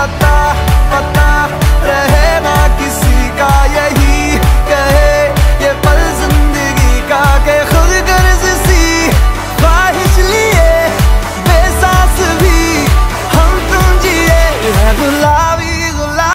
at the